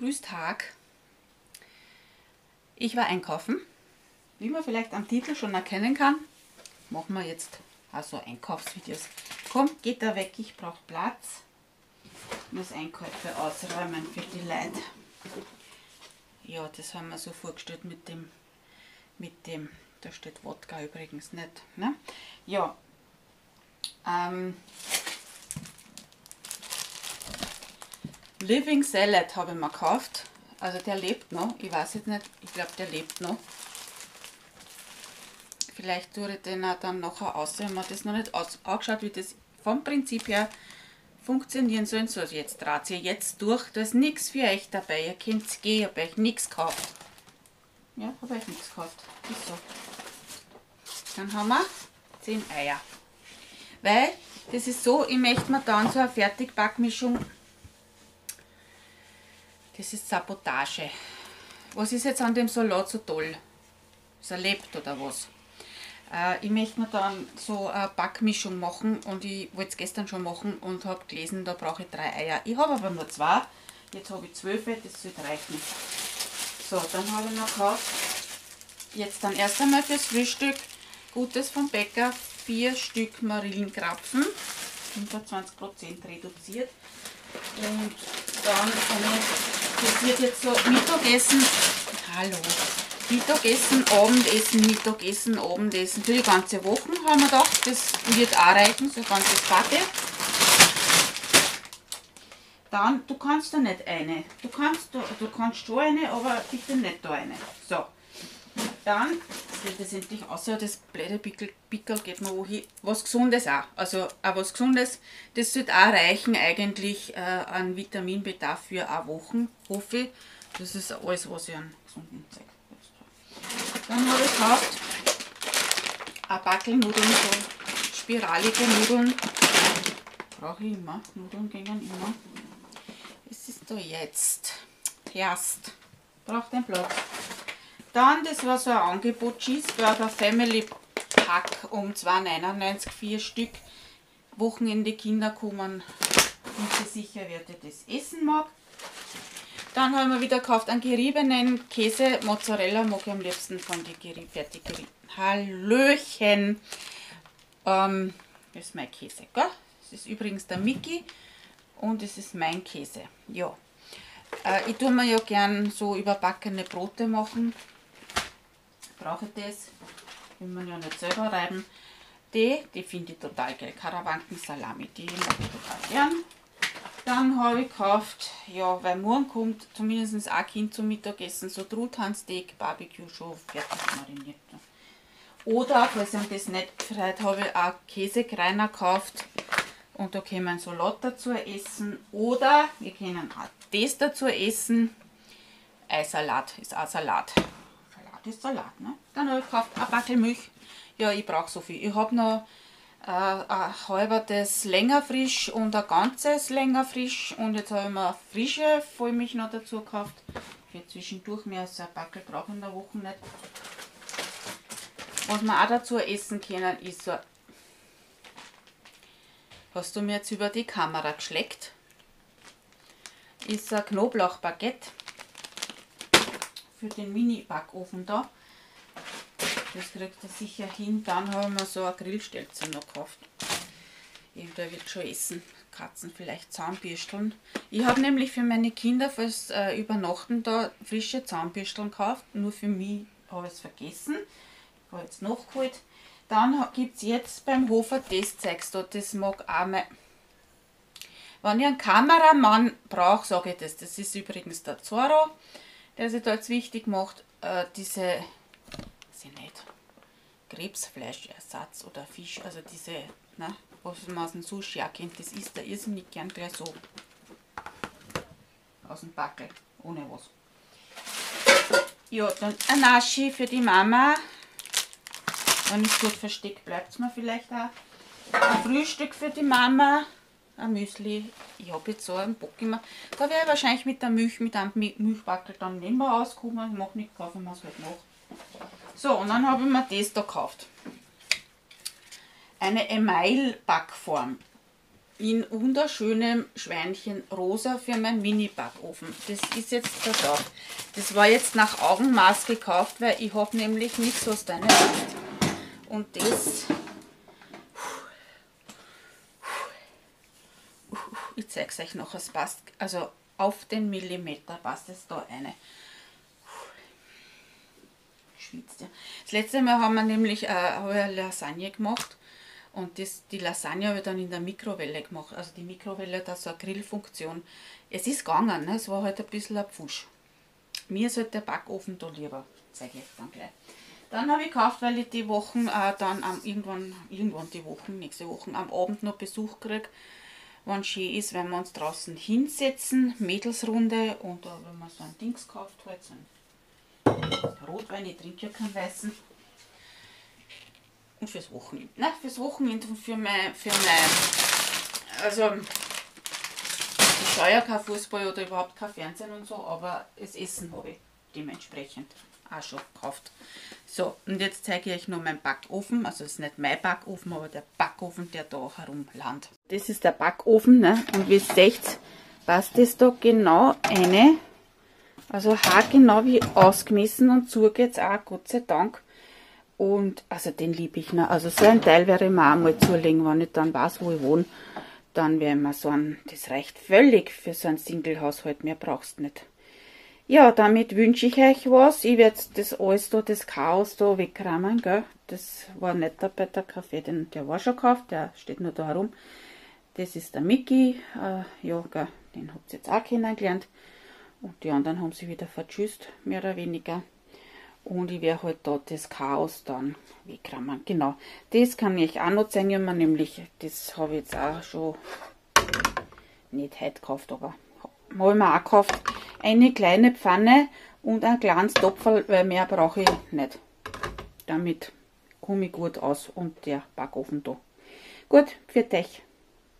Grüß Tag. Ich war einkaufen. Wie man vielleicht am Titel schon erkennen kann, machen wir jetzt also Einkaufsvideos. Komm, geht da weg, ich brauche Platz. Ich muss Einkäufe ausräumen für die Leute. Ja, das haben wir so vorgestellt mit dem, mit dem, da steht Wodka übrigens nicht. Ne? Ja, ähm, Living Salad habe ich mir gekauft. Also der lebt noch. Ich weiß jetzt nicht. Ich glaube, der lebt noch. Vielleicht tue ich den auch dann nachher aus. Ich habe das noch nicht angeschaut, wie das vom Prinzip her funktionieren soll. So, jetzt dreht ihr jetzt durch. Da ist nichts für euch dabei. Ihr könnt es gehen. Ich habe euch nichts gekauft. Ja, habe euch nichts gekauft. Ist so. Dann haben wir 10 Eier. Weil, das ist so, ich möchte mir dann so eine Fertigbackmischung das ist Sabotage. Was ist jetzt an dem Salat so toll? Ist er lebt oder was? Äh, ich möchte mir dann so eine Backmischung machen und ich wollte es gestern schon machen und habe gelesen, da brauche ich drei Eier. Ich habe aber nur zwei. Jetzt habe ich zwölf, das sollte reichen. So, dann habe ich noch gekauft, jetzt dann erst einmal fürs Frühstück, Gutes vom Bäcker, vier Stück Marillenkrapfen, 25% reduziert. Und dann das wird jetzt so Mittagessen. Hallo. Mittagessen, Abendessen, Mittagessen, Abendessen. Für die ganze Woche haben wir gedacht, das wird auch reichen, so ein ganzes Paket. Dann, du kannst da nicht eine. Du kannst, du, du kannst schon eine, aber bitte nicht da eine. So. Dann das endlich außer das blöde Pickel, Pickel geht mir wohin. Was Gesundes auch. Also auch was Gesundes. Das sollte auch reichen eigentlich äh, an Vitaminbedarf für eine Woche, hoffe ich. Das ist alles, was ich an gesunden zeige. Dann habe ich gekauft ein Backel Nudeln, so spiralige Nudeln. Brauche ich immer. Nudeln gehen immer. Es ist da jetzt. Erst. Braucht den Platz. Dann, das war so ein Angebot, Cheeseburger Family Pack um 2,99, vier Stück. Wochenende Kinder kommen, sind sie sicher, wer das essen mag. Dann haben wir wieder gekauft einen geriebenen Käse, Mozzarella mag ich am liebsten von den fertig gerieben. Hallöchen! Ähm, das ist mein Käse, gell? Das ist übrigens der Mickey und es ist mein Käse. Ja. Äh, ich tue mir ja gern so überbackene Brote machen brauche ich das. Will man ja nicht selber reiben. Die, die finde ich total geil. Karawanken Salami, die mag ich total gern. Dann habe ich gekauft, ja, weil morgen kommt zumindest ein Kind zum Mittagessen, so Truthahnsteak, Barbecue schon fertig mariniert. Oder, falls ich das nicht gefreut habe, ich auch Käsekreiner gekauft. Und da können wir Salat dazu essen. Oder wir können auch das dazu essen. Eisalat ist auch Salat das ist Salat. Ne? Dann habe ich gekauft ein Backel Milch. Ja, ich brauche so viel. Ich habe noch äh, ein länger frisch und ein ganzes länger frisch. Und jetzt habe ich mir eine frische Vollmilch noch dazu gekauft. Für zwischendurch mehr als ein Backel brauche ich in der Woche nicht. Was wir auch dazu essen können, ist so. Hast du mir jetzt über die Kamera geschleckt? Ist ein Knoblauchbaguette für den Mini-Backofen da. Das kriegt er sicher hin. Dann haben wir so ein Grillstelze noch gekauft. Der wird schon essen. Katzen vielleicht Zahnbürsteln. Ich habe nämlich für meine Kinder fürs äh, Übernachten da frische Zahnbürsteln gekauft. Nur für mich habe ich es vergessen. Ich habe jetzt nachgeholt. Dann gibt es jetzt beim Hofer das zeigst du, das mag auch mal. Wenn ich einen Kameramann brauche, sage ich das. Das ist übrigens der Zorro der sich da jetzt wichtig macht, äh, diese, weiß ich nicht, Krebsfleischersatz oder Fisch, also diese, ne, was man aus dem Sushi auch kennt, das isst er irrsinnig gern gleich so aus dem Backel, ohne was. Ja, dann ein Naschi für die Mama. Wenn es gut versteckt, bleibt es mir vielleicht auch. Ein Frühstück für die Mama ein Müsli. Ich habe jetzt so einen Bock immer. Da wäre ich wahrscheinlich mit der Milch, mit einem Milchbackel dann nicht mehr auskommen. Ich mache nicht, kaufen wir es halt noch. So, und dann habe ich mir das da gekauft. Eine Email-Backform. in wunderschönem Schweinchen rosa für meinen Mini-Backofen. Das ist jetzt da. Das war jetzt nach Augenmaß gekauft, weil ich habe nämlich nichts aus deiner Sicht. Und das... Ich zeige es euch noch, es passt, also auf den Millimeter passt es da eine. Schwitzt ja. Das letzte Mal haben wir nämlich äh, eine Lasagne gemacht und das, die Lasagne habe ich dann in der Mikrowelle gemacht. Also die Mikrowelle hat so eine Grillfunktion. Es ist gegangen, ne? es war halt ein bisschen ein Pfusch. Mir ist halt der Backofen da lieber, zeige ich dann gleich. Dann habe ich gekauft, weil ich die Wochen äh, dann am, irgendwann, irgendwann die Wochen, nächste Woche am Abend noch Besuch kriege. Wann schön ist, wenn wir uns draußen hinsetzen, Mädelsrunde und da haben wir so ein Dings gekauft, halt so ein Rotwein, ich trinke ja keinen weißen und fürs Wochenende. Ne? Fürs Wochenende und für mein, für mein, also ich schaue ja kein Fußball oder überhaupt kein Fernsehen und so, aber das Essen habe ich dementsprechend auch schon gekauft. So, und jetzt zeige ich euch noch meinen Backofen. Also das ist nicht mein Backofen, aber der Backofen, der da herumlandet. Das ist der Backofen, ne? Und wie ihr seht, passt das da genau eine. Also haargenau wie ausgemessen und zu geht's auch, Gott sei Dank. Und also den liebe ich noch. Also so ein Teil wäre ich mir auch mal zulegen, wenn ich dann weiß, wo ich wohne. Dann wäre mir so ein, das reicht völlig für so ein Single-Haushalt, mehr brauchst nicht. Ja, damit wünsche ich euch was. Ich werde das alles da, das Chaos da wegräumen, gell. Das war nicht der Kaffee, den, der war schon gekauft, der steht nur da herum. Das ist der Mickey, äh, ja, gell, den habt ihr jetzt auch kennengelernt. Und die anderen haben sie wieder vertschüsst, mehr oder weniger. Und ich werde halt da das Chaos dann wegrammen. Genau, das kann ich auch noch zeigen, nämlich, das habe ich jetzt auch schon nicht heute gekauft, aber habe ich mir auch gekauft. Eine kleine Pfanne und ein kleines Topferl, weil mehr brauche ich nicht. Damit komme ich gut aus und der Backofen da. Gut, für dich.